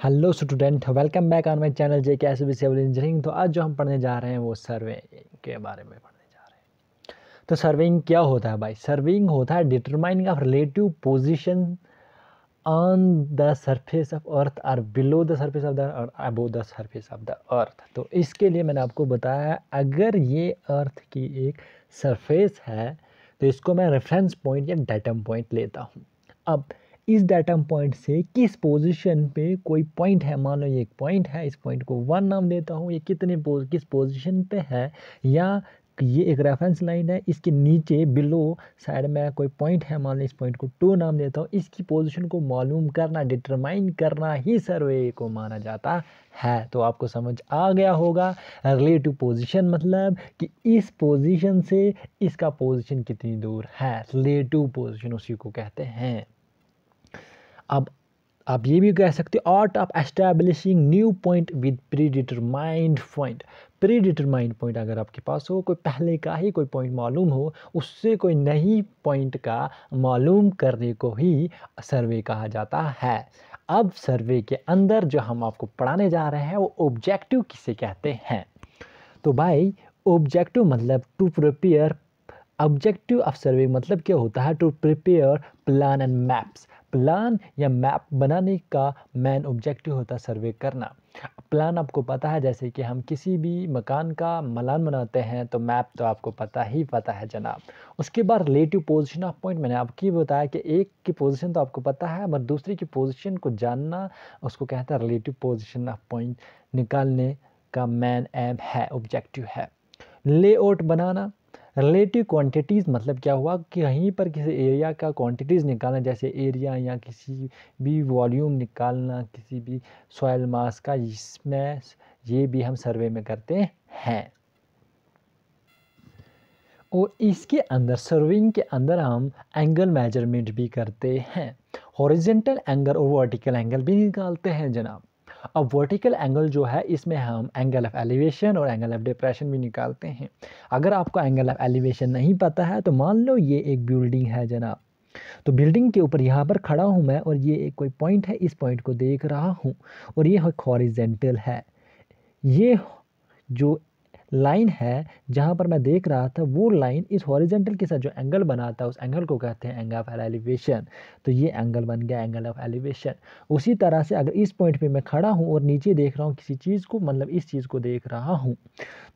Hello student welcome back on my channel J K S B civil engineering तो आज जो हम पढ़ने जा रहे हैं, वो सर्वे के बारे में पढ़ने जा रहे हैं। तो सर्वेइंग क्या होता है भाई? सर्वेइंग होता है determining of relative position on the surface of earth और below the surface of the और above the surface of the earth तो इसके लिए मैंने आपको बताया अगर ये अर्थ की एक सरफेस है तो इसको मैं रेफरेंस पॉइंट या डेटम पॉइंट लेता हूँ। अब इस डाटम पॉइंट से किस पोजीशन पे कोई पॉइंट है? मान लो ये एक पॉइंट है, इस पॉइंट को वन नाम देता हूँ, ये कितने पोज किस पोजीशन पे है? या ये एक रेफरेंस लाइन है, इसके नीचे बिलो साइड में कोई पॉइंट है? मान लो इस पॉइंट को टू नाम देता हूँ, इसकी पोजीशन को मालूम करना डिटरमाइन करना ही सर्वे को माना जाता है। तो आपको समझ आ गया होगा। रिलेटिव पोजीशन मतलब कि इस पोजीशन से इसका पोजीशन कितनी दूर है? रिलेटिव पोजीशन उसी को कहते हैं। अब, आप ये भी कह सकते हो art of establishing new point with predetermined point predetermined point अगर आपके पास हो, कोई पहले का ही कोई पॉइंट मालूम हो, उससे कोई नई पॉइंट का मालूम करने को ही सर्वे कहा जाता है। अब सर्वे के अंदर जो हम आपको पढ़ाने जा रहे हैं, वो ऑब्जेक्टिव किसे कहते हैं? तो भाई ऑब्जेक्टिव मतलब to prepare objective of survey मतलब क्या होता है? To prepare plan and maps plan या मैप बनाने का मेन ऑब्जेक्टिव होता सर्वे करना। प्लान आपको पता है, जैसे कि हम किसी भी मकान का मलान बनाते हैं तो मैप तो आपको पता ही पता है जनाब। उसके बाद रिलेटिव पोजीशन ऑफ़ पॉइंट, मैंने आपको ये बताया कि एक की पोजीशन तो आपको पता है, मगर दूसरे की पोजीशन को जानना, उसको कहता है रिलेटिव पोजीशन ऑफ़ पॉइंट निकालने का मेन एम है, ऑब्जेक्टिव है। लेआउट बनाना रिलेटिव क्वांटिटीज़ मतलब क्या हुआ कि कहीं पर किसी एरिया का क्वांटिटीज़ निकालना, जैसे एरिया या किसी भी वॉल्यूम निकालना, किसी भी सॉयल मास का, इसमें ये भी हम सर्वे में करते हैं। और इसके अंदर सर्विंग के अंदर हम एंगल मेज़रमेंट भी करते हैं। हॉरिजेंटल एंगल और वर्टिकल एंगल भी निकालते हैं जनाब। अब वर्टिकल एंगल जो है, इसमें हम एंगल ऑफ़ एलिवेशन और एंगल ऑफ़ डिप्रेशन भी निकालते हैं। अगर आपको एंगल ऑफ़ एलिवेशन नहीं पता है तो मान लो ये एक बिल्डिंग है जनाब। तो बिल्डिंग के ऊपर यहाँ पर खड़ा हूँ मैं और ये एक कोई पॉइंट है, इस पॉइंट को देख रहा हूँ और ये हॉरिजेंटल है। ये जो लाइन है जहाँ पर मैं देख रहा था, वो लाइन इस हॉरिजेंटल के साथ जो एंगल बनाता है उस एंगल को कहते हैं एंगल ऑफ़ एलिवेशन तो ये एंगल बन गया एंगल ऑफ़ एलिवेशन उसी तरह से अगर इस पॉइंट पे मैं खड़ा हूँ और नीचे देख रहा हूँ किसी चीज़ को मतलब इस चीज़ को देख रहा हूँ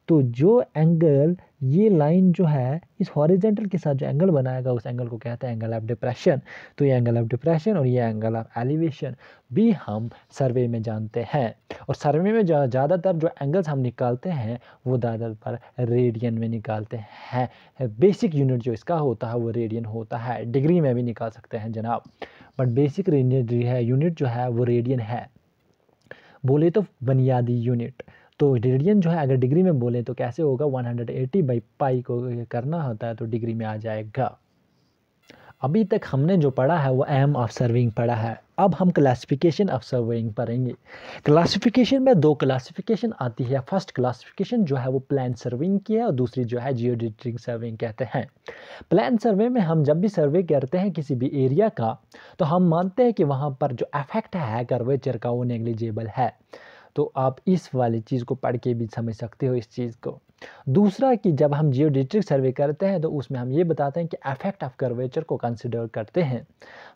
तो जो एंगल ये लाइन जो है, इस हॉरिजेंटल के साथ जो एंगल बनाएगा, उस एंगल को कहते हैं एंगल ऑफ़ डिप्रेशन तो ये एंगल ऑफ़ डिप्रेशन और ये एंगल ऑफ़ एलिवेशन भी हम सर्वे में जानते हैं. और सर्वे में ज़्यादातर जो एंगल्स हम निकालते हैं, वो ज़्यादातर रेडियन में निकालते हैं. बेसिक यूनिट जो इसका होता है, वो रेडियन होता है. डिग्री में भी निकाल सकते हैं जनाब. बट बेसिक है यूनिट जो है, वो रेडियन है. बोले तो बुनियादी यूनिट तो रेडियन जो है, अगर डिग्री में बोले तो कैसे होगा? 180 हंड्रेड एटी बाई पाई को करना होता है तो डिग्री में आ जाएगा। अभी तक हमने जो पढ़ा है, वो एम ऑफ़ सर्विंग पढ़ा है। अब हम क्लासिफिकेशन ऑफ़ सर्विंग पढ़ेंगे। क्लासिफिकेशन में दो क्लासिफिकेशन आती है। फ़र्स्ट क्लासिफिकेशन जो है, वो प्लान सर्विंग की है और दूसरी जो है जियोडिट्रिक सर्विंग कहते हैं। प्लान सर्वे में हम जब भी सर्वे करते हैं किसी भी एरिया का तो हम मानते हैं कि वहाँ पर जो अफेक्ट है कर्वेचर का वो नेग्लिजिबल है। तो आप इस वाली चीज़ को पढ़ के भी समझ सकते हो इस चीज़ को। दूसरा कि जब हम जियोडिट्रिक सर्वे करते हैं तो उसमें हम ये बताते हैं कि अफेक्ट ऑफ़ कर्वेचर को कंसिडर करते हैं।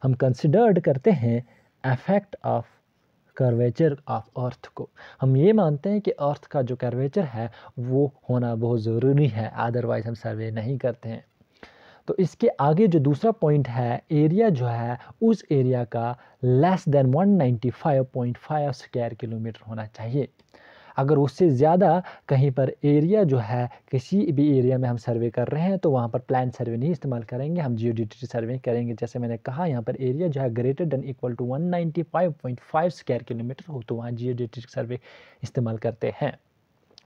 हम कंसिडर्ड करते हैं effect of curvature of earth को। हम ये मानते हैं कि अर्थ का जो कर्वेचर है, वो होना बहुत ज़रूरी है अदरवाइज़ हम सर्वे नहीं करते हैं। तो इसके आगे जो दूसरा पॉइंट है एरिया जो है, उस एरिया का लेस देन 195.5 स्क्वायर किलोमीटर होना चाहिए। अगर उससे ज़्यादा कहीं पर एरिया जो है, किसी भी एरिया में हम सर्वे कर रहे हैं तो वहाँ पर प्लान सर्वे नहीं इस्तेमाल करेंगे। हम जियोडिटी सर्वे करेंगे। जैसे मैंने कहा, यहाँ पर एरिया जो है greater than equal to 195.5 square kilometre हो तो वहाँ जियोडिटी सर्वे इस्तेमाल करते हैं।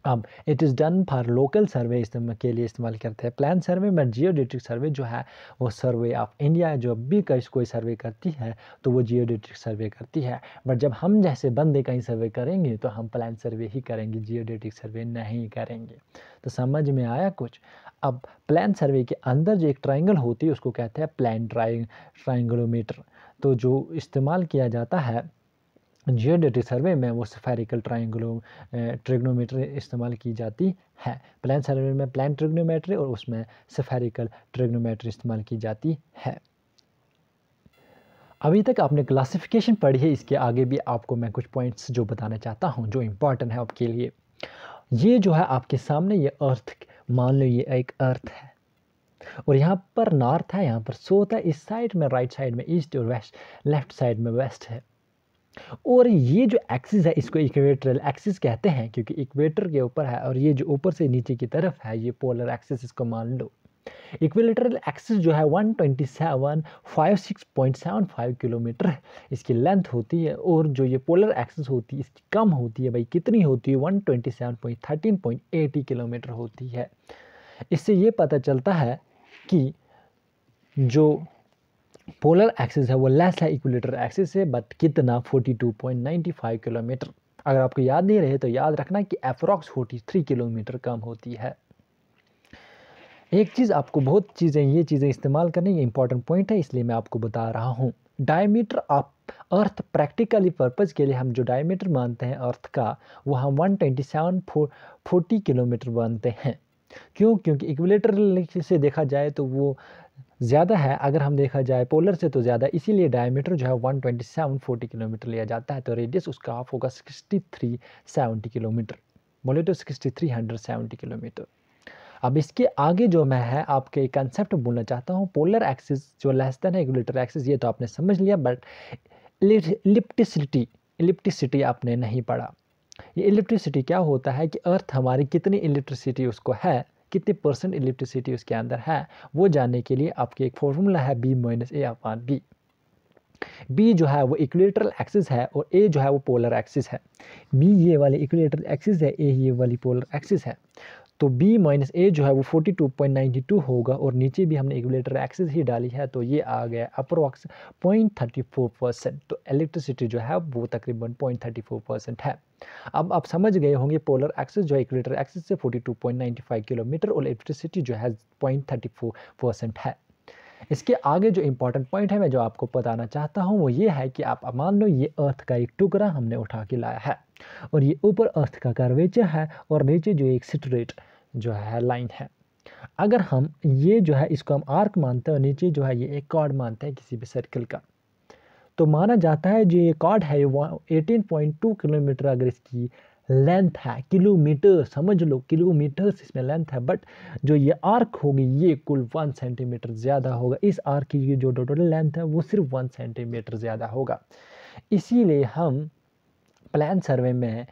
अब it is done for local survey के लिए इस्तेमाल करते हैं। प्लान सर्वे में जियोडेट्रिक सर्वे जो है, वो सर्वे ऑफ़ इंडिया जो भी कहीं कोई सर्वे करती है तो वो जियोडेट्रिक सर्वे करती है। बट जब हम जैसे बंदे कहीं सर्वे करेंगे तो हम प्लान सर्वे ही करेंगे जियोडेट्रिक सर्वे नहीं करेंगे। तो समझ में आया कुछ? अब प्लान सर्वे के अंदर जो एक ट्राइंगल होती है, उसको कहते हैं प्लान ट्राइंग ट्राइंगलोमीटर तो जो इस्तेमाल किया जाता है जियोडेटिक सर्वे में वो सफेरिकल ट्राइंगलो ट्रिग्नोमेट्री इस्तेमाल की जाती है। प्लान सर्वे में प्लान ट्रिग्नोमेट्री और उसमें सफेरिकल ट्रिग्नोमेट्री इस्तेमाल की जाती है। अभी तक आपने क्लासिफिकेशन पढ़ी है, इसके आगे भी आपको मैं कुछ पॉइंट्स जो बताना चाहता हूँ, जो इंपॉर्टेंट है आपके लिए। ये जो है आपके सामने, ये अर्थ मान लो ये एक अर्थ है। और यहाँ पर नॉर्थ है, यहाँ पर सोथ है, इस साइड में राइट साइड में ईस्ट और वेस्ट लेफ़्ट साइड में वेस्ट है। और ये जो एक्सिस है इसको इक्वेटरल एक्सिस कहते हैं, क्योंकि इक्वेटर के ऊपर है और ये जो ऊपर से नीचे की तरफ़ है, ये पोलर एक्सिस इसको मान लो। इक्विलेटरल एक्सिस जो है 12756.75 किलोमीटर इसकी लेंथ होती है और जो ये पोलर एक्सिस होती है, इसकी कम होती है भाई, कितनी होती है? 127.13.80 किलोमीटर होती है। इससे ये पता चलता है कि जो पोलर एक्सिस है, वो लेस है इक्विलेटर एक्सिस से बट कितना 42.95 किलोमीटर। अगर आपको याद नहीं रहे तो याद रखना कि अप्रॉक्स 43 किलोमीटर कम होती है। एक चीज़ आपको, बहुत चीज़ें, ये चीज़ें इस्तेमाल करनी ये इंपॉर्टेंट पॉइंट है, इसलिए मैं आपको बता रहा हूँ। डायमीटर आप अर्थ प्रैक्टिकली पर्पज़ के लिए हम जो डायमीटर मानते हैं अर्थ का, वो हम वन ट्वेंटी सेवन किलोमीटर मानते हैं। क्यों? क्योंकि इक्विलेटर से देखा जाए तो वो ज़्यादा है, अगर हम देखा जाए पोलर से तो ज़्यादा, इसीलिए डायमीटर जो है one twenty seven forty kilometre लिया जाता है तो रेडियस उसका ऑफ़ होगा सिक्सटी थ्री सेवेंटी किलोमीटर। बोले तो sixty three hundred seventy kilometre. अब इसके आगे जो मैं है, आपके कंसेप्ट बोलना चाहता हूँ पोलर एक्सिस जो लेस देन है रेगुलेटर एक्सिस ये तो आपने समझ लिया बट इलिप्टिसिटी इलिप्टिसिटी आपने नहीं पढ़ा। ये इलेक्ट्रिसिटी क्या होता है कि अर्थ हमारी कितनी इलेक्ट्रिसिटी उसको है कितनी परसेंट इलेक्ट्रिसिटी उसके अंदर है, वो जानने के लिए आपके एक फॉर्मूला है B minus A upon B B जो है वो इक्वेटरल एक्सिस है और ए जो है वो पोलर एक्सिस है। बी ये वाली इक्वेटरल एक्सिस है ए ये वाली पोलर एक्सिस है। तो b माइनस ए जो है वो 42.92 होगा और नीचे भी हमने एगुलेटर एक्सेस ही डाली है तो ये आ गया अप्रोक्स परसेंट तो इलेक्ट्रिसिटी जो है वो तकरीबन परसेंट है। अब आप समझ गए होंगे पोलर एक्सेस जो है एगुलेटर एक्सेस से 42.95 किलोमीटर और इलेक्ट्रिसिटी जो है पॉइंट थर्टी फोर परसेंट है। इसके आगे जो इम्पोर्टेंट पॉइंट है, मैं जो आपको बताना चाहता हूँ, वो ये है कि आप मान लो ये अर्थ का एक टुकड़ा हमने उठा के लाया है और ये ऊपर अर्थ का कर्वेचर है और नीचे जो एक सिटरेट जो है लाइन है। अगर हम ये जो है, इसको हम आर्क मानते हैं और नीचे जो है ये एक कार्ड मानते हैं किसी भी सर्कल का तो माना जाता है जो ये कार्ड है पॉइंट टू किलोमीटर अगर इसकी लेंथ है किलोमीटर समझ लो किलोमीटर्स इसमें लेंथ है बट जो ये आर्क होगी, ये कुल वन सेंटीमीटर ज़्यादा होगा। इस आर्क की जो टोटल लेंथ है, वो सिर्फ़ वन सेंटीमीटर ज़्यादा होगा। इसीलिए हम प्लान सर्वे में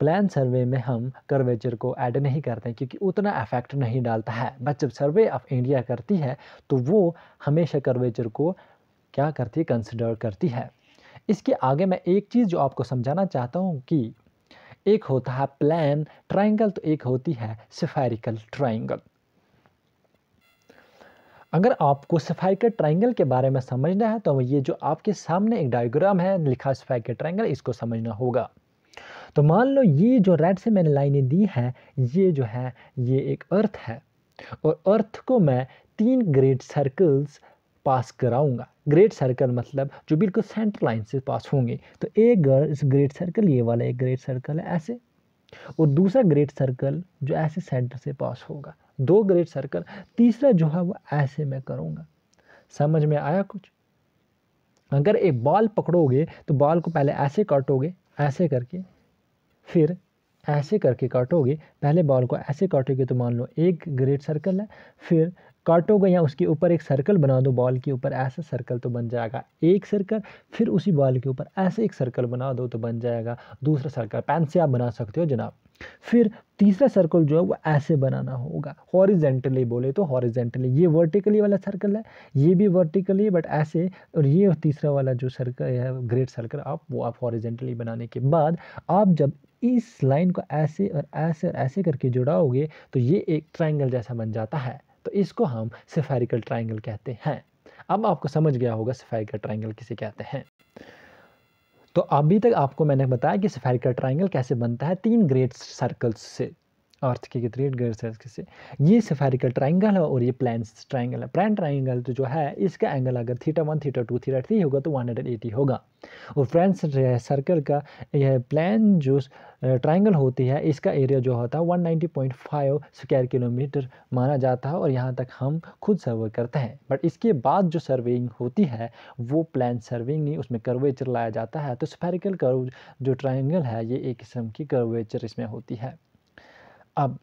प्लान सर्वे में हम कर्वेचर को ऐड नहीं करते क्योंकि उतना इफ़ेक्ट नहीं डालता है। बट जब सर्वे ऑफ़ इंडिया करती है तो वो हमेशा कर्वेचर को क्या करती है? कंसिडर करती है। इसके आगे मैं एक चीज़ जो आपको समझाना चाहता हूँ कि एक होता है प्लान ट्राइंगल तो एक होती है सफेरिकल ट्राइंगल अगर आपको सफाइकल ट्राइंगल के बारे में समझना है तो ये जो आपके सामने एक डायग्राम है, लिखा सफाइकल ट्राइंगल इसको समझना होगा। तो मान लो ये जो रेड से मैंने लाइनें दी है, ये जो है, ये एक अर्थ है। और अर्थ को मैं तीन ग्रेट सर्कल्स पास कराऊँगा। ग्रेट सर्कल मतलब जो बिल्कुल सेंटर लाइन से पास होंगे। तो एक ग्रेट सर्कल ये वाला एक ग्रेट सर्कल है ऐसे। और दूसरा ग्रेट सर्कल जो ऐसे सेंटर से पास होगा। दो ग्रेट सर्कल तीसरा जो है वो ऐसे मैं करूँगा। समझ में आया कुछ? अगर एक बाल पकड़ोगे तो बाल को पहले ऐसे काटोगे, ऐसे करके, फिर ऐसे करके काटोगे। पहले बॉल को ऐसे काटोगे तो मान लो एक ग्रेट सर्कल है, फिर काटोगे या उसके ऊपर एक सर्कल बना दो बॉल के ऊपर ऐसा सर्कल तो बन जाएगा एक सर्कल फिर उसी बॉल के ऊपर ऐसे एक सर्कल बना दो तो बन जाएगा दूसरा सर्कल पेन से आप बना सकते हो जनाब। फिर तीसरा सर्कल जो है वो ऐसे बनाना होगा। हॉरिजेंटली बोले तो हॉरिजेंटली ये वर्टिकली वाला सर्कल है, ये भी वर्टिकली बट ऐसे और ये तीसरा वाला जो सर्कल है ग्रेट सर्कल आप वो आप हॉरिजेंटली बनाने के बाद आप जब इस लाइन को ऐसे और ऐसे और ऐसे करके जुड़ाओगे तो ये एक ट्राइंगल जैसा बन जाता है। तो इसको हम सिफेरिकल ट्राइंगल कहते हैं। अब आपको समझ गया होगा सिफेरिकल ट्राइंगल किसे कहते हैं। तो अभी तक आपको मैंने बताया कि सिफेरिकल ट्राइंगल कैसे बनता है, तीन ग्रेट सर्कल्स से। अर्थ के सेल्सियस से ये सफेरिकल ट्राइंगल है और ये प्लान ट्राइंगल है। प्लान ट्राइंगल तो जो है, इसका एंगल अगर theta one theta two theta three होगा तो वन हंड्रेड एटी होगा। और फ्रेंड्स सर्कल का, यह प्लान जो ट्राइंगल होती है, इसका एरिया जो होता है 190.5 स्क्वायर किलोमीटर माना जाता है और यहाँ तक हम खुद सर्वे करते हैं। बट इसके बाद जो सर्वेइंग होती है, वो प्लान सर्वेइंग नहीं, उसमें कर्वेचर लाया जाता है। तो स्पेरिकल कर्व जो ट्राइंगल है, ये एक किस्म की कर्वेचर इसमें होती है। अब,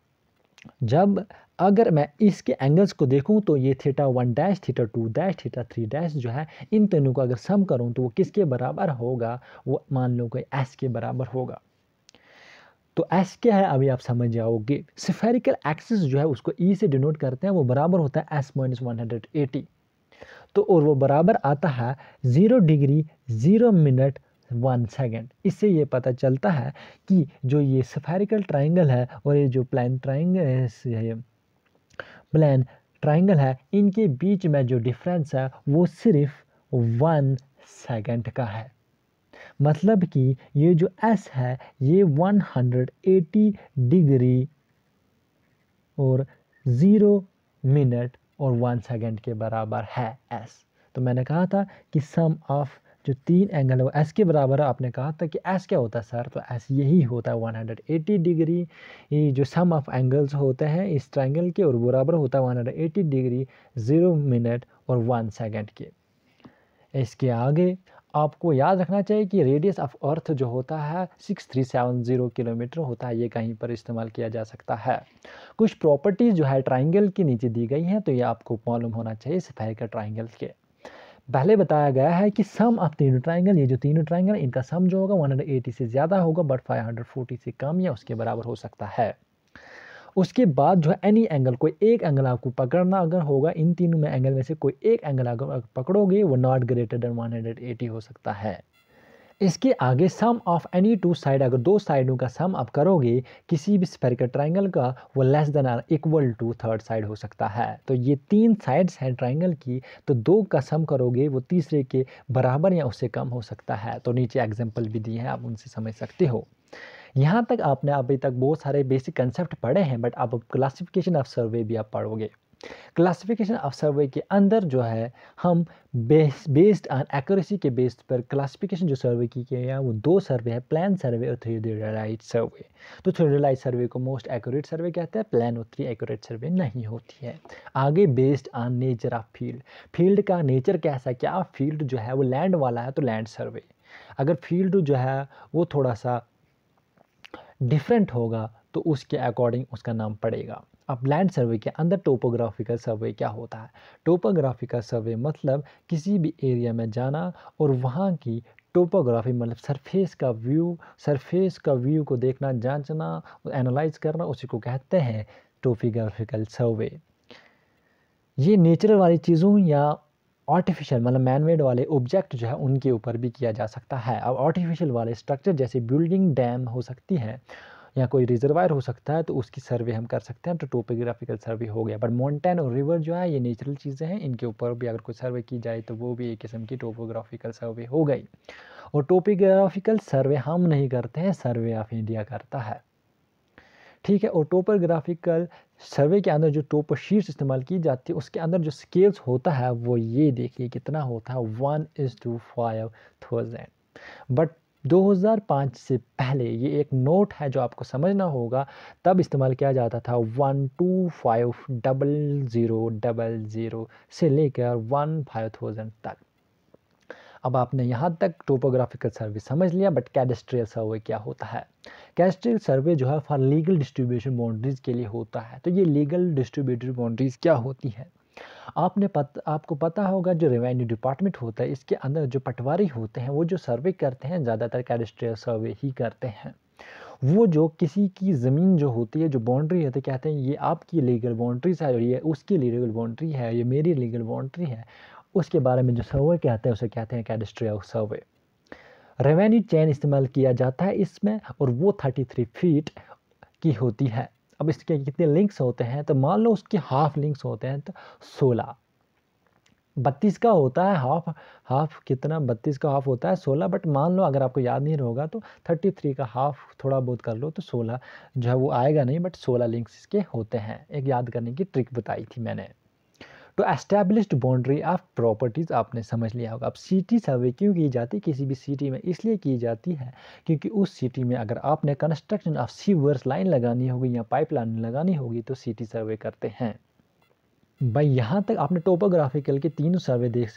जब अगर मैं इसके एंगल्स को देखूँ तो ये theta one dash theta two dash theta three dash जो है, इन तीनों को अगर सम करूँ तो वो किसके बराबर होगा? वो मान लो कि एस के बराबर होगा। तो एस क्या है? अभी आप समझ जाओगे। सिफेरिकल एक्सिस जो है, उसको ई e से डिनोट करते हैं, वो बराबर होता है S minus one hundred eighty तो और वो बराबर आता है zero degree zero minute one second इससे ये पता चलता है कि जो ये सफेरिकल ट्राइंगल है और ये जो प्लान ट्राइंगल प्लान ट्राइंगल है, इनके बीच में जो डिफरेंस है, वो सिर्फ़ वन सेकेंड का है। मतलब कि ये जो एस है, ये 180 डिग्री और ज़ीरो मिनट और वन सेकेंड के बराबर है एस तो मैंने कहा था कि सम ऑफ़ जो तीन एंगल है वो एस के बराबर है, आपने कहा था कि एस क्या होता है सर? तो एस यही होता है 180 डिग्री ये जो सम ऑफ़ एंगल्स होते हैं, इस ट्रायंगल के और बराबर होता है 180 डिग्री ज़ीरो मिनट और वन सेकेंड के। इसके आगे आपको याद रखना चाहिए कि रेडियस ऑफ़ अर्थ जो होता है 6370 किलोमीटर होता है, ये कहीं पर इस्तेमाल किया जा सकता है। कुछ प्रॉपर्टीज़ जो है ट्राइंगल के नीचे दी गई हैं तो ये आपको मालूम होना चाहिए सफ़ाई का ट्राइंगल के। पहले बताया गया है कि सम ऑफ़ तीनों ट्राइंगल ये जो तीनों ट्राइंगल इनका सम जो होगा 180 से ज़्यादा होगा बट 540 से कम या उसके बराबर हो सकता है। उसके बाद जो है एनी एंगल कोई एक एंगल आपको पकड़ना अगर होगा, इन तीनों में एंगल में से कोई एक एंगल अगर पकड़ोगे, वो नॉट ग्रेटर देन 180 हो सकता है। इसके आगे sum of any two side अगर दो साइडों का सम आप करोगे, किसी भी स्पेर स्पेरिकल ट्राइंगल का, वो less than or equal to third side हो सकता है। तो ये तीन साइड्स हैं ट्राइंगल की तो दो का सम करोगे, वो तीसरे के बराबर या उससे कम हो सकता है। तो नीचे एग्ज़ाम्पल भी दिए हैं, आप उनसे समझ सकते हो। यहाँ तक आपने अभी तक बहुत सारे बेसिक कंसेप्ट पढ़े हैं बट अब क्लासिफिकेशन ऑफ़ सर्वे भी आप पढ़ोगे। क्लासिफिकेशन ऑफ़ सर्वे के अंदर जो है, हम बेस बेस्ड ऑन एक्यूरेसी के बेस पर क्लासिफिकेशन जो सर्वे की गई है, वो दो सर्वे है प्लान सर्वे और थ्री लाइट सर्वे तो थ्री लाइट सर्वे को मोस्ट एक्यूरेट सर्वे कहते हैं प्लान थ्री एक्यूरेट सर्वे नहीं होती है। आगे based on nature of field field का नेचर कैसा क्या फ़ील्ड जो है, वो लैंड वाला है तो लैंड सर्वे अगर फ़ील्ड जो है, वो थोड़ा सा डिफरेंट होगा तो उसके अकॉर्डिंग उसका नाम पड़ेगा। अब लैंड सर्वे के अंदर टोपोग्राफिकल सर्वे क्या होता है? टोपोग्राफिकल सर्वे मतलब किसी भी एरिया में जाना और वहाँ की टोपोग्राफी मतलब सरफेस का व्यू, सरफेस का व्यू को देखना, जांचना और एनालाइज करना, उसी को कहते हैं टोपोग्राफिकल सर्वे। ये नेचुरल वाली चीज़ों या आर्टिफिशियल मतलब मैनमेड वाले ऑब्जेक्ट जो है उनके ऊपर भी किया जा सकता है। अब आर्टिफिशियल वाले स्ट्रक्चर जैसे बिल्डिंग डैम हो सकती है या कोई रिजर्वायर हो सकता है तो उसकी सर्वे हम कर सकते हैं। तो टोपोग्राफिकल सर्वे हो गया बट माउंटेन और रिवर जो है, ये नेचुरल चीज़ें हैं। इनके ऊपर भी अगर कोई सर्वे की जाए तो वो भी एक किस्म की टोपोग्राफिकल सर्वे हो गई। और टोपोग्राफिकल सर्वे हम नहीं करते हैं, सर्वे ऑफ़ इंडिया करता है। ठीक है, और टोपोग्राफिकल सर्वे के अंदर जो टोपो शीट्स इस्तेमाल की जाती है, उसके अंदर जो स्केल्स होता है, वो ये देखिए कितना होता है। One is to five thousand but 2005 से पहले ये एक नोट है जो आपको समझना होगा, तब इस्तेमाल किया जाता था one two five double zero double zero से लेकर वन फाइव थाउज़ेंड तक। अब आपने यहाँ तक टोपोग्राफिकल सर्वे समझ लिया, बट कैडेस्ट्रियल सर्वे क्या होता है? कैडेस्ट्रियल सर्वे जो है फॉर लीगल डिस्ट्रीब्यूशन बाउंड्रीज के लिए होता है। तो ये लीगल डिस्ट्रीब्यूटेड बाउंड्रीज क्या होती है? आपने पत, आपको पता होगा जो रेवेन्यू डिपार्टमेंट होता है इसके अंदर जो पटवारी होते हैं वो जो सर्वे करते हैं ज़्यादातर कैडिस्ट्रियल सर्वे ही करते हैं। वो जो किसी की ज़मीन जो होती है जो बाउंड्री है तो कहते हैं ये आपकी लीगल बाउंड्रीज है और ये उसकी लीगल बाउंड्री है ये मेरी लीगल बाउंड्री है। उसके बारे में जो सर्वे कहते हैं उसे कहते हैं कैडेस्ट्रियल सर्वे रेवेन्यू चैन इस्तेमाल किया जाता है इसमें और वो 33 फीट की होती है। अब इसके कितने लिंक्स होते हैं? तो मान लो उसके हाफ़ लिंक्स होते हैं तो सोलह। बत्तीस का होता है हाफ़ हाफ़ कितना? बत्तीस का हाफ़ होता है सोलह बट मान लो अगर आपको याद नहीं होगा तो थर्टी थ्री का हाफ़ थोड़ा बहुत कर लो तो सोलह जो है वो आएगा नहीं बट सोलह लिंक्स इसके होते हैं। एक याद करने की ट्रिक बताई थी मैंने। तो एस्टैब्लिश्ड बाउंड्री ऑफ़ प्रॉपर्टीज़ आपने समझ लिया होगा। अब सिटी सर्वे क्यों की जाती है? किसी भी सिटी में इसलिए की जाती है क्योंकि उस सिटी में अगर आपने कंस्ट्रक्शन ऑफ़ सीवर्स लाइन लगानी होगी या पाइप लगानी होगी तो सिटी सर्वे करते हैं। भाई, यहाँ तक आपने टोपोग्राफिकल के तीनों सर्वे देख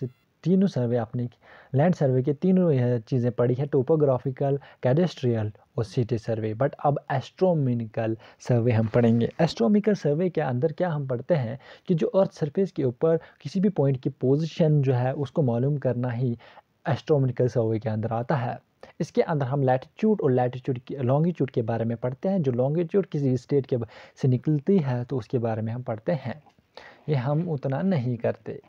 तीनों सर्वे आपने लैंड सर्वे के तीनों यह चीज़ें पढ़ी है, टोपोग्राफिकल, कैडेस्ट्रियल और सिटी सर्वे। बट अब एस्ट्रोमिकल सर्वे हम पढ़ेंगे। एस्ट्रोमिकल सर्वे के अंदर क्या हम पढ़ते हैं कि जो अर्थ सरफेस के ऊपर किसी भी पॉइंट की पोजीशन जो है, उसको मालूम करना ही एस्ट्रोमिकल सर्वे के अंदर आता है। इसके अंदर हम लैटिट्यूड और लैटिट्यूड की लॉन्गिट्यूड के बारे में पढ़ते हैं। जो लॉन्गिट्यूड किसी स्टेट के से निकलती है तो उसके बारे में हम पढ़ते हैं। ये हम उतना नहीं करते।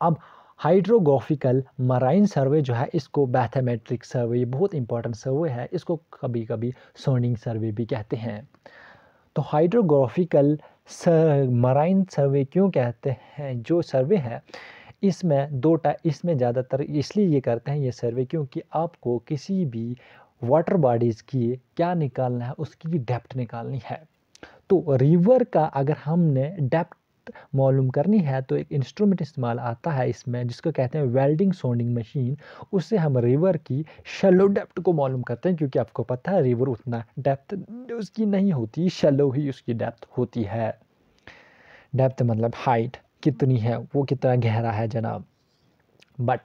अब हाइड्रोग्राफिकल मराइन सर्वे जो है, इसको मैथमेट्रिक सर्वे बहुत इंपॉर्टेंट सर्वे है, इसको कभी कभी सोनिंग सर्वे भी कहते हैं। तो हाइड्रोग्राफिकल मराइन सर्वे क्यों कहते हैं? जो सर्वे है, इसमें दो टाइप इसमें ज़्यादातर इसलिए ये करते हैं ये सर्वे क्योंकि आपको किसी भी वाटर बॉडीज़ की क्या निकालना है, उसकी डेप्थ निकालनी है। तो रिवर का अगर हमने डेप्थ मालूम करनी है तो एक इंस्ट्रूमेंट इस्तेमाल आता है इसमें, जिसको कहते हैं वेल्डिंग सोंडिंग मशीन उससे हम रिवर की शेलो डेप्थ को मालूम करते हैं, क्योंकि आपको पता है रिवर उतना डेप्थ उसकी नहीं होती शेलो ही उसकी डेप्थ होती है। डेप्थ मतलब हाइट कितनी है, वो कितना गहरा है जनाब। बट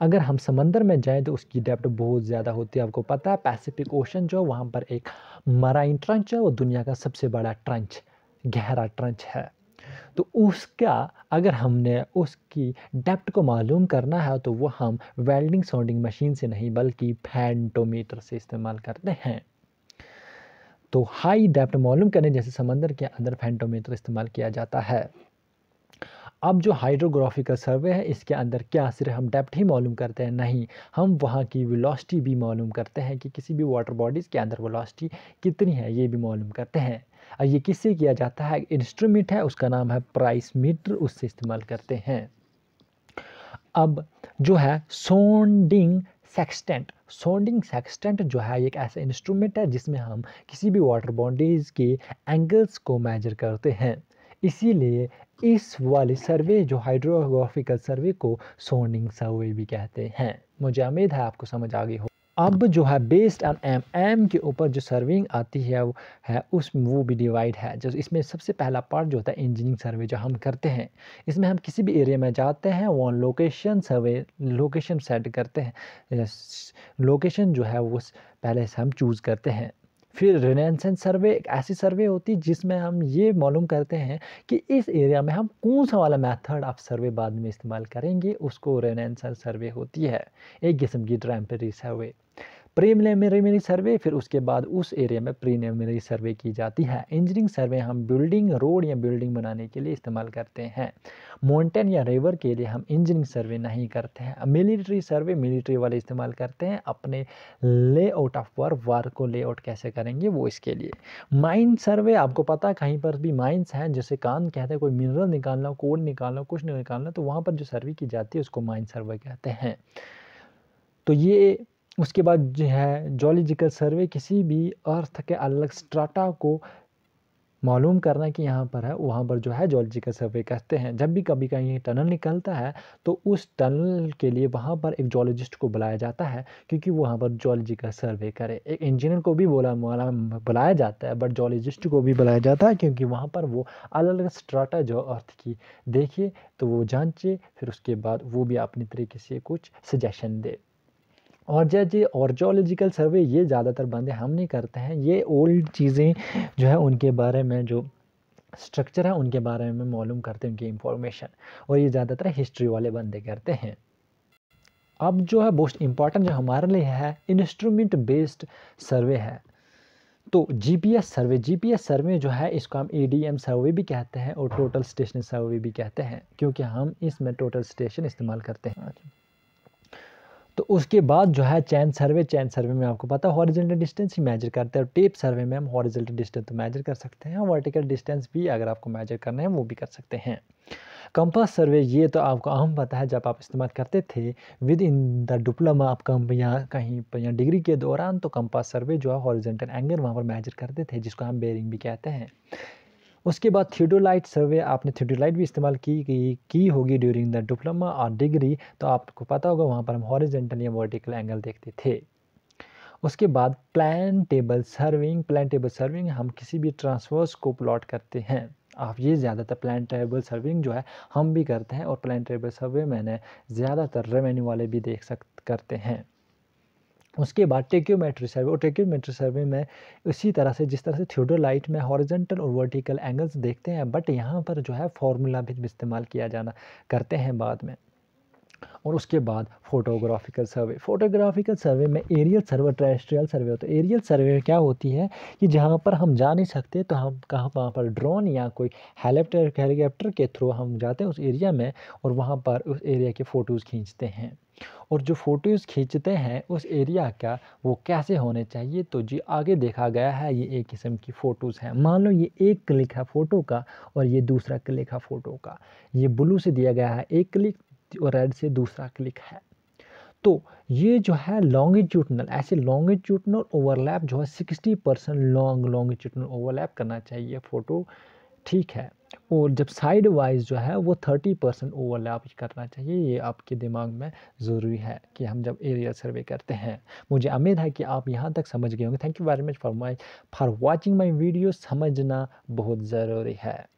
अगर हम समंदर में जाएँ तो उसकी डेप्थ बहुत ज़्यादा होती है। आपको पता है पैसिफिक ओशन जो, वहाँ पर एक मराइन ट्रंच है, वो दुनिया का सबसे बड़ा ट्रंच गहरा ट्रंच है। तो उसका अगर हमने उसकी डेप्थ को मालूम करना है तो वो हम वेल्डिंग साउंडिंग मशीन से नहीं, बल्कि फैंटोमीटर से इस्तेमाल करते हैं। तो हाई डेप्थ मालूम करने जैसे समंदर के अंदर फैंटोमीटर इस्तेमाल किया जाता है। अब जो हाइड्रोग्राफिकल सर्वे है, इसके अंदर क्या सिर्फ़ हम डेप्थ ही मालूम करते हैं? नहीं, हम वहाँ की वेलोसिटी भी मालूम करते हैं कि किसी भी वाटर बॉडीज़ के अंदर वेलोसिटी कितनी है, ये भी मालूम करते हैं। और ये किससे किया जाता है? इंस्ट्रूमेंट है, उसका नाम है प्राइस मीटर उससे इस्तेमाल करते हैं। अब जो है सोंडिंग सेक्सटेंट सोंडिंग सेक्सटेंट जो है एक ऐसा इंस्ट्रूमेंट है जिसमें हम किसी भी वाटर बॉडीज़ के एंगल्स को मेजर करते हैं। इसीलिए इस वाले सर्वे जो हाइड्रोग्राफिकल सर्वे को सोनिंग सर्वे भी कहते हैं। मुझे उम्मीद है आपको समझ आ गई हो। अब जो है बेस्ड ऑन एम एम के ऊपर जो सर्विंग आती है, वो है उस, वो भी डिवाइड है। जो इसमें सबसे पहला पार्ट जो होता है इंजीनियरिंग सर्वे जो हम करते हैं। इसमें हम किसी भी एरिया में जाते हैं, वो लोकेशन सर्वे लोकेशन सेट करते हैं। लोकेशन जो है वो पहले से हम चूज़ करते हैं। फिर रेनेसेंस सर्वे एक ऐसी सर्वे होती है जिसमें हम ये मालूम करते हैं कि इस एरिया में हम कौन सा वाला मेथड ऑफ़ सर्वे बाद में इस्तेमाल करेंगे, उसको रेनेसेंस सर्वे होती है। एक किस्म की ट्रैम्परी सर्वे प्रीलिमिनरी सर्वे, फिर उसके बाद उस एरिया में प्रीलिमिनरी सर्वे की जाती है। इंजीनियरिंग सर्वे हम बिल्डिंग, रोड या बिल्डिंग बनाने के लिए इस्तेमाल करते हैं। माउंटेन या रिवर के लिए हम इंजीनियरिंग सर्वे नहीं करते हैं। मिलिट्री सर्वे मिलिट्री वाले इस्तेमाल करते हैं। अपने लेआउट ऑफ़ वर्क वर्क को लेआउट कैसे करेंगे, वो इसके लिए। माइन सर्वे, आपको पता है, कहीं पर भी माइंस हैं, जैसे कान कहते हैं, कोई मिनरल निकालना कोड निकालना कुछ निकालना तो वहाँ पर जो सर्वे की जाती है, उसको माइन सर्वे कहते हैं। तो ये उसके बाद जो है जोलॉजिकल सर्वे किसी भी अर्थ के अलग स्ट्राटा को मालूम करना कि यहाँ पर है, वहाँ पर जो है जोलॉजिकल सर्वे कहते हैं। जब भी कभी कहीं टनल निकलता है तो उस टनल के लिए वहाँ पर एक जोलॉजिस्ट को बुलाया जाता है, क्योंकि वहाँ पर जोलॉजिकल सर्वे करे। एक इंजीनियर को भी बोला बुलाया जाता है बट जोलॉजिस्ट को भी बुलाया जाता है, क्योंकि वहाँ पर वो अलग अलग स्ट्राटा जो अर्थ की देखिए तो वो जांचे, फिर उसके बाद वो भी अपने तरीके से कुछ सजेशन दे। और जैसे ऑर्जोलॉजिकल सर्वे ये ज़्यादातर बंदे हम नहीं करते हैं। ये ओल्ड चीज़ें जो है, उनके बारे में जो स्ट्रक्चर है, उनके बारे में मालूम करते हैं, उनकी इंफॉर्मेशन और ये ज़्यादातर हिस्ट्री वाले बंदे करते हैं। अब जो है मोस्ट इंपॉर्टेंट जो हमारे लिए है इंस्ट्रूमेंट बेस्ड सर्वे है। तो जीपीएस सर्वे जीपीएस सर्वे जो है, इसको हम एडीएम सर्वे भी कहते हैं, और टोटल स्टेशन सर्वे भी कहते हैं, क्योंकि हम इसमें टोटल स्टेशन इस्तेमाल करते हैं। तो उसके बाद जो है चैन सर्वे चैन सर्वे में आपको पता है हॉरिजेंटल डिस्टेंस ही मेजर करते हैं और टेप सर्वे में हम हॉरिजेंटल डिस्टेंस तो मेजर कर सकते हैं वर्टिकल डिस्टेंस भी अगर आपको मेजर करना है वो भी कर सकते हैं। कंपास सर्वे ये तो आपको अहम पता है जब आप इस्तेमाल करते थे विद इन द डिप्लोमा आप कम यहाँ कहीं यहाँ डिग्री के दौरान तो कंपास सर्वे जो है हॉरिजेंटल एंगल वहाँ पर मेजर करते थे, जिसको हम बेरिंग भी कहते हैं। उसके बाद थियोडोलाइट सर्वे आपने थियोडोलाइट भी इस्तेमाल की की, की होगी ड्यूरिंग द डिप्लोमा और डिग्री तो आपको पता होगा वहाँ पर हम हॉरिजेंटल या वर्टिकल एंगल देखते थे। उसके बाद plan table surveying plan table surveying हम किसी भी ट्रांसफर्स को प्लॉट करते हैं। आप ये ज़्यादातर प्लान टेबल सर्विंग जो है हम भी करते हैं और प्लान टेबल सर्वे मैंने ज़्यादातर रेवेन्यू वाले भी देख सक करते हैं। उसके बाद टेक्योमेट्री सर्वे और टेक्योमेट्री सर्वे में इसी तरह से, जिस तरह से थियोडोलाइट में हॉरिजेंटल और वर्टिकल एंगल्स देखते हैं बट यहाँ पर जो है फॉर्मूला भी इस्तेमाल किया जाना करते हैं बाद में। और उसके बाद फोटोग्राफिकल सर्वे फोटोग्राफिकल सर्वे में एरियल सर्वे टेरेस्ट्रियल सर्वे होता है। एरियल सर्वे क्या होती है कि जहाँ पर हम जा नहीं सकते तो हम कहाँ, वहाँ पर ड्रोन या कोई हेलीकॉप्टर के थ्रू हम जाते हैं उस एरिया में, और वहाँ पर उस एरिया के फ़ोटोज़ खींचते हैं। और जो फ़ोटोज़ खींचते हैं उस एरिया का, वो कैसे होने चाहिए? तो जी, आगे देखा गया है, ये एक किस्म की फ़ोटोज़ हैं। मान लो ये एक क्लिक है फ़ोटो का और ये दूसरा क्लिक है फ़ोटो का। ये ब्लू से दिया गया है, एक क्लिक और रेड से दूसरा क्लिक है। तो ये जो है लॉन्गिट्यूटनल ऐसे लॉन्गिट्यूटनल ओवरलैप जो है sixty percent long longitudinal overlap करना चाहिए फ़ोटो। ठीक है। और जब साइड वाइज जो है, वो थर्टी परसेंट ओवरलैप करना चाहिए, ये आपके दिमाग में ज़रूरी है कि हम जब एरिया सर्वे करते हैं। मुझे उम्मीद है कि आप यहाँ तक समझ गए होंगे। Thank you very much for my for watching my video समझना बहुत ज़रूरी है।